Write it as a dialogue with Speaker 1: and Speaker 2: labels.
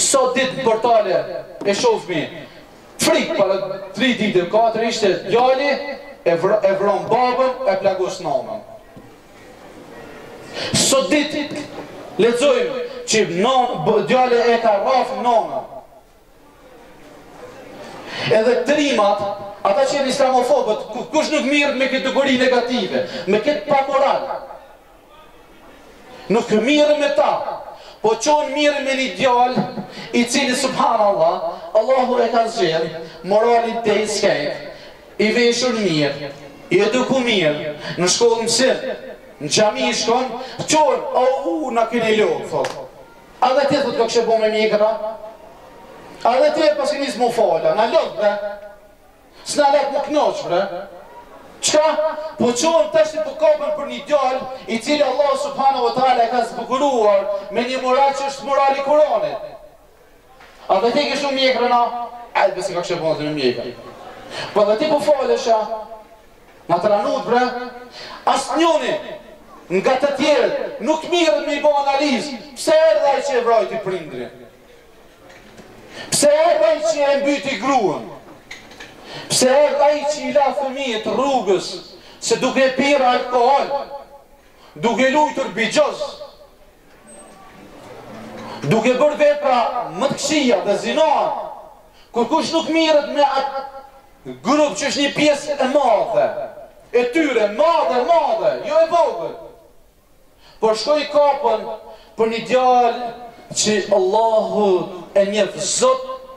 Speaker 1: Sot ditë në portale e shofmi frikë para tri ditë a katër ishte djali e vran babën e plagos nanën sot ditë lexojmë që djali e ka rrafë nanën edhe trimat ata që janë islamofobët kush nuk mirret me këtë dukuri negative me këtë pamoral Nuk mirret me ta, po çon mirret me ni djalë i cili subhanallah, Allahu e ka zgjedh moralin tejskejt, i veshur mirë, i edukum mirë, në shkollë mësin, në xhami shkon, çon, auu na keni lodh thot. A edhe ti thot koke bo me mjekrra? A edhe ti e paske nis m'u fal-a, na lodhe. S'na latë m'u knaq bre! Çka? Po çohen tashti po kapen për një djalë i cili Allahu subhanahu wa taala e ka zbukuruar me një moral që është morali i Kuranit. A edhe ti kështu mjekra na? Ai be se ka kishe bo asnjë mjekër. Po edhe ti po falesha? Na tranut bre! Asnjëni nga të tjerët nuk mirret me i bo analizë pse erdh ai që e vrajti prindrin. Pse erdh ai që e mbyti gruan? Pse erdh ai që i la fëmijët rrugës se duke pirë alkool, duke lujtur bixhoz, duke bërë vepra më të këqija dhe zinan, kurkush nuk mirret me atë grup që është një pjesë e madhe e tyre, madhe, madhe, jo e vogël. Po shkoi kapen për një djalë që Allahu e njef zot.